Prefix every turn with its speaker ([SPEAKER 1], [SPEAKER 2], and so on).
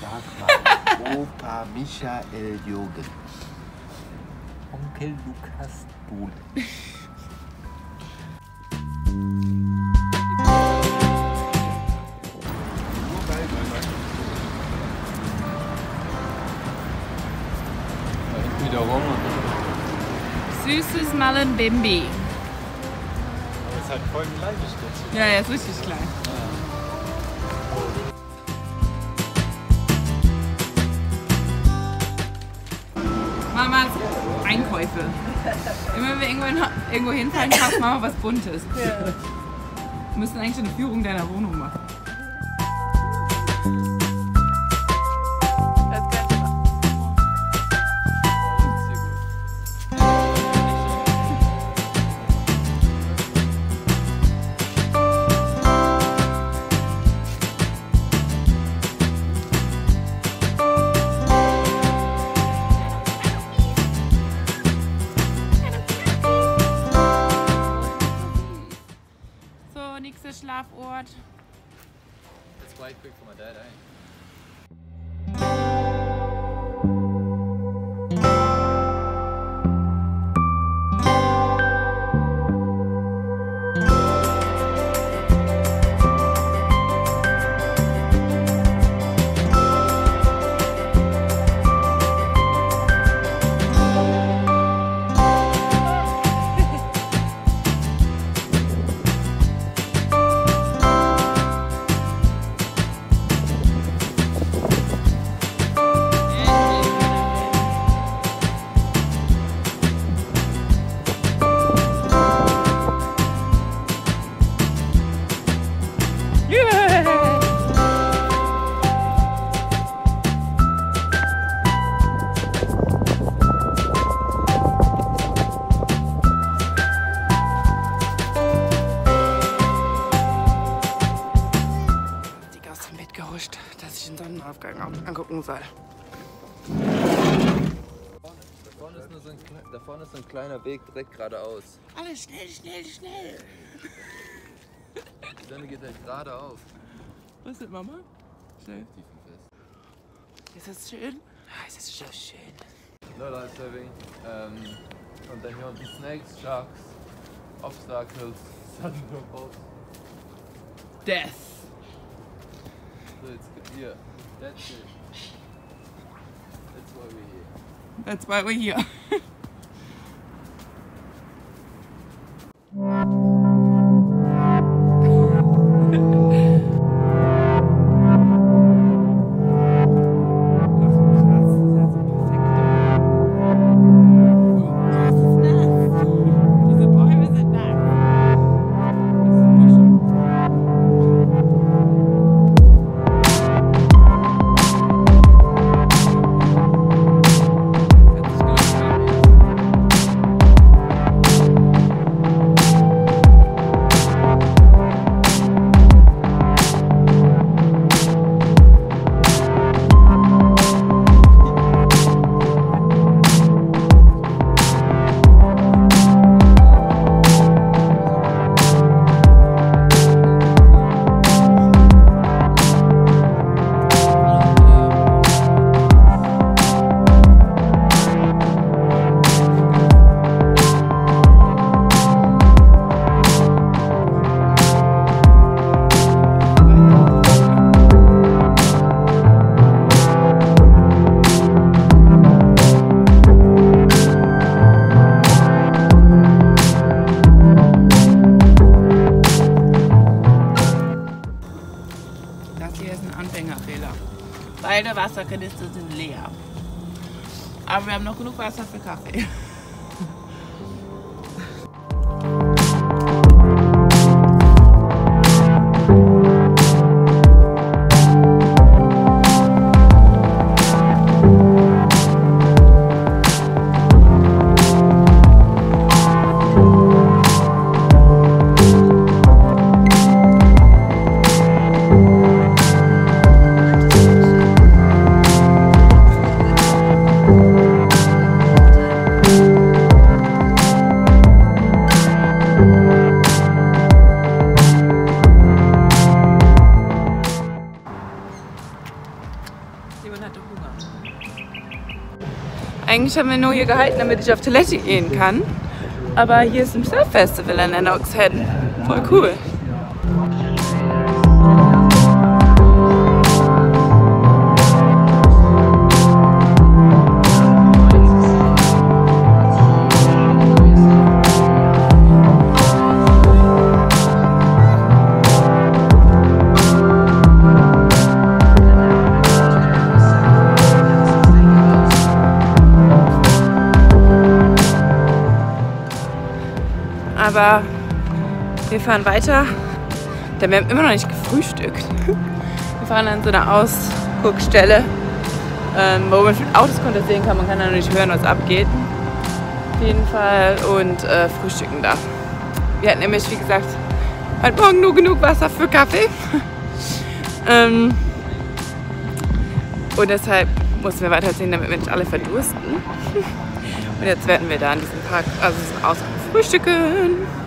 [SPEAKER 1] Sag mal, Opa Michael Jürgen. Onkel Lukas
[SPEAKER 2] rum.
[SPEAKER 3] Süßes Malenbimbi.
[SPEAKER 2] Das ist halt voll klein gestellt.
[SPEAKER 3] Ja, ja, ist richtig klein. Mamas Einkäufe. Immer wenn wir irgendwo, irgendwo hinfallen, kauft Mama was Buntes. Wir müssen eigentlich eine Führung deiner Wohnung machen. So, nächster Schlafort.
[SPEAKER 2] That's way quick for my dad, eh?
[SPEAKER 3] Angucken soll.
[SPEAKER 2] Da vorne, ist nur so ein, da vorne ist so ein kleiner Weg direkt geradeaus.
[SPEAKER 3] Alles schnell, schnell, schnell.
[SPEAKER 2] Die Sonne geht halt geradeauf.
[SPEAKER 3] Was ist Mama? Schnell.
[SPEAKER 2] Tiefenfest.
[SPEAKER 3] Ist das schön? Ah, ist das so schön.
[SPEAKER 2] No life saving. Ähm, und dann hier unten Snakes, Sharks, Obstacles, Thunderbolts.
[SPEAKER 3] Death.
[SPEAKER 2] So, jetzt gibt hier. That's it. That's why we're here.
[SPEAKER 3] That's why we're here. Anfängerfehler. Beide Wasserkanister sind leer. Aber wir haben noch genug Wasser für Kaffee. Eigentlich haben wir nur hier gehalten, damit ich auf Toilette gehen kann. Aber hier ist ein Surf-Festival in Lennox Head. Voll cool. Aber wir fahren weiter. Denn wir haben immer noch nicht gefrühstückt. Wir fahren an so einer Ausguckstelle, ähm, wo man mit Autos kontaktieren kann. Man kann da nicht hören, was abgeht. Auf jeden Fall. Und äh, frühstücken da. Wir hatten nämlich, wie gesagt, heute Morgen nur genug Wasser für Kaffee. ähm, und deshalb mussten wir weiterziehen, damit wir nicht alle verdursten. Und jetzt werden wir da in diesem Park, also diesem Ausguck frühstücken.